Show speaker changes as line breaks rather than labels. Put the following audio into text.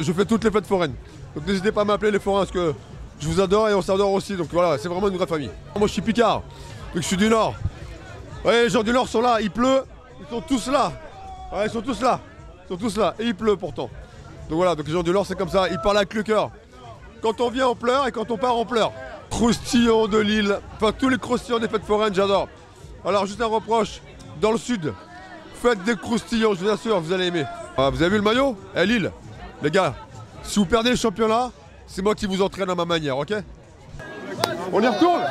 Je fais toutes les fêtes foraines. Donc n'hésitez pas à m'appeler les forains parce que je vous adore et on s'adore aussi. Donc voilà, c'est vraiment une vraie famille. Moi je suis Picard, donc je suis du Nord. Ouais, les gens du Nord sont là, il pleut, ils sont tous là. Ils sont tous là. Ils sont tous là. Et il pleut pourtant. Donc voilà, donc les gens du Nord c'est comme ça, ils parlent avec le cœur. Quand on vient on pleure et quand on part on pleure. Croustillon de Lille, enfin tous les croustillons des fêtes foraines, j'adore. Alors juste un reproche, dans le sud, faites des croustillons, je vous assure, vous allez aimer. Ah, vous avez vu le maillot? Eh Lille, les gars, si vous perdez le championnat, c'est moi qui vous entraîne à ma manière, ok? On y retourne?